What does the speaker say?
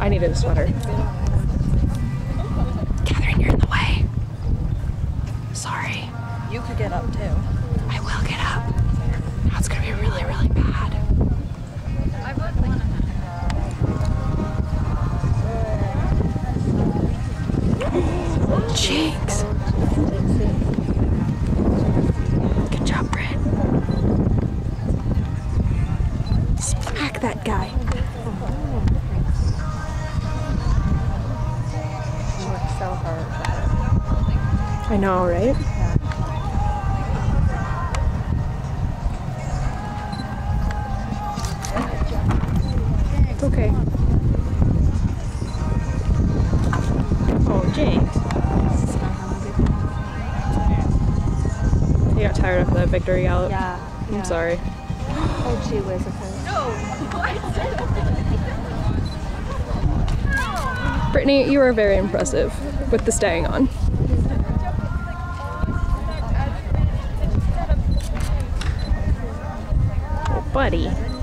I needed a sweater. Catherine, you're in the way. Sorry. You could get up too. I will get up. That's gonna be really, really bad. Jinx. Good job, Britt. Smack that guy. I know, right? It's okay. Oh, Jinx. You got tired of the victory gallop. Yeah. I'm sorry. Oh, gee whiz, okay. Brittany, you were very impressive with the staying on. buddy.